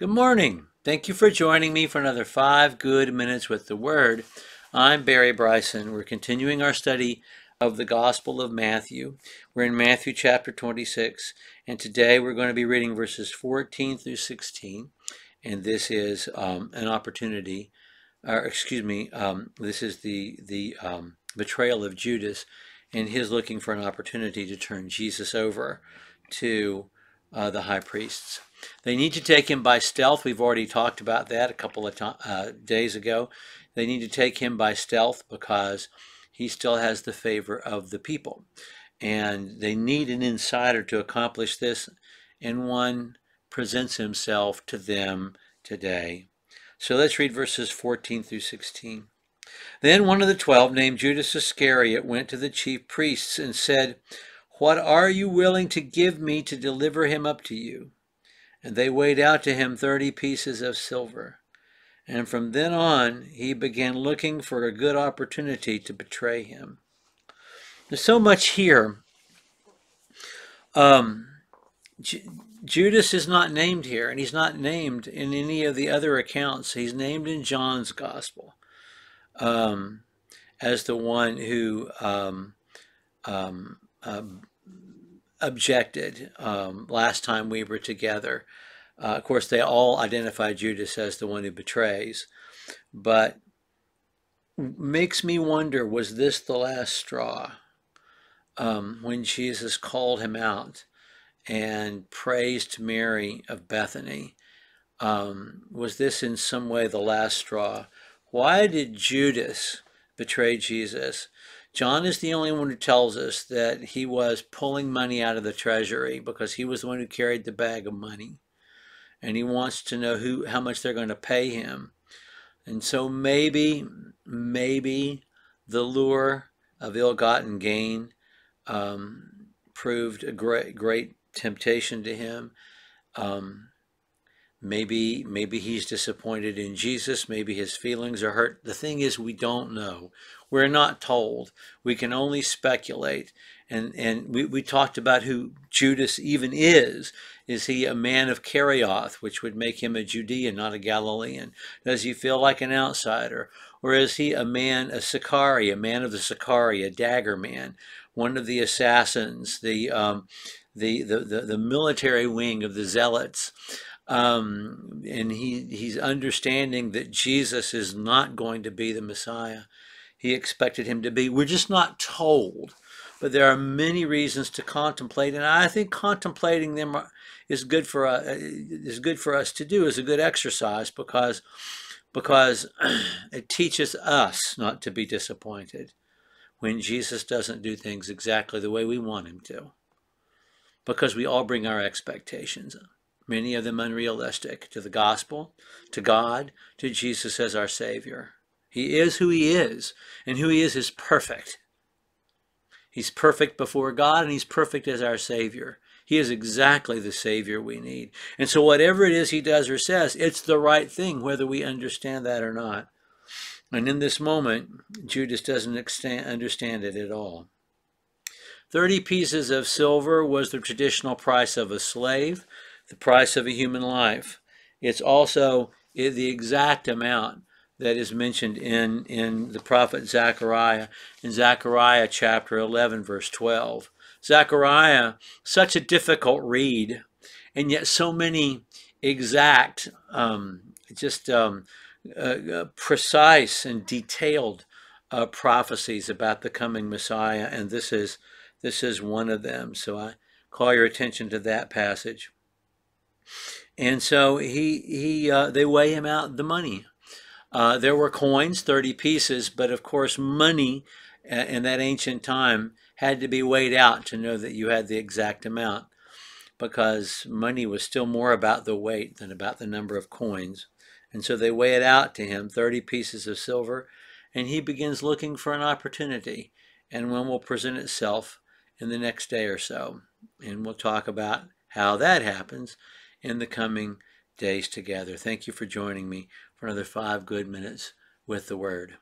Good morning. Thank you for joining me for another five good minutes with the Word. I'm Barry Bryson. We're continuing our study of the Gospel of Matthew. We're in Matthew chapter 26, and today we're going to be reading verses 14 through 16. And this is um, an opportunity, or excuse me, um, this is the the um, betrayal of Judas, and his looking for an opportunity to turn Jesus over to uh, the high priests. They need to take him by stealth. We've already talked about that a couple of uh, days ago. They need to take him by stealth because he still has the favor of the people. And they need an insider to accomplish this, and one presents himself to them today. So let's read verses 14 through 16. Then one of the twelve, named Judas Iscariot, went to the chief priests and said, What are you willing to give me to deliver him up to you? And they weighed out to him thirty pieces of silver. And from then on, he began looking for a good opportunity to betray him. There's so much here. Um, J- Judas is not named here, and he's not named in any of the other accounts. He's named in John's gospel um, as the one who um, um, um objected um, last time we were together. Uh, of course, they all identify Judas as the one who betrays, but makes me wonder was this the last straw um, when Jesus called him out and praised Mary of Bethany? Um, was this in some way the last straw? Why did Judas betray Jesus? John is the only one who tells us that he was pulling money out of the treasury because he was the one who carried the bag of money. And he wants to know who how much they're going to pay him. And so maybe, maybe the lure of ill-gotten gain um, proved a great, great temptation to him. Um, maybe, maybe he's disappointed in Jesus. Maybe his feelings are hurt. The thing is, we don't know. We're not told. We can only speculate. And, and we, we talked about who Judas even is. Is he a man of Kerioth, which would make him a Judean, not a Galilean? Does he feel like an outsider? Or is he a man, a Sicarii, a man of the Sicarii, a dagger man, one of the assassins, the, um, the, the, the, the military wing of the Zealots? Um, and he, he's understanding that Jesus is not going to be the Messiah he expected him to be. We're just not told. But there are many reasons to contemplate, and I think contemplating them is good for uh, is good for us to do. is a good exercise because because it teaches us not to be disappointed when Jesus doesn't do things exactly the way we want him to. Because we all bring our expectations, many of them unrealistic, to the gospel, to God, to Jesus as our Savior. He is who he is, and who he is is perfect. He's perfect before God, and he's perfect as our Savior. He is exactly the Savior we need. And so, whatever it is he does or says, it's the right thing, whether we understand that or not. And in this moment, Judas doesn't understand it at all. 30 pieces of silver was the traditional price of a slave, the price of a human life. It's also the exact amount that is mentioned in, in the prophet Zechariah, in Zechariah chapter 11, verse 12. Zechariah, such a difficult read, and yet so many exact, um, just um, uh, uh, precise and detailed uh, prophecies about the coming Messiah, and this is this is one of them. So I call your attention to that passage. And so he he uh, they weigh him out the money uh, there were coins, 30 pieces, but of course, money uh, in that ancient time had to be weighed out to know that you had the exact amount because money was still more about the weight than about the number of coins. And so they weigh it out to him 30 pieces of silver, and he begins looking for an opportunity. And one will present itself in the next day or so. And we'll talk about how that happens in the coming days together. Thank you for joining me for another five good minutes with the Word.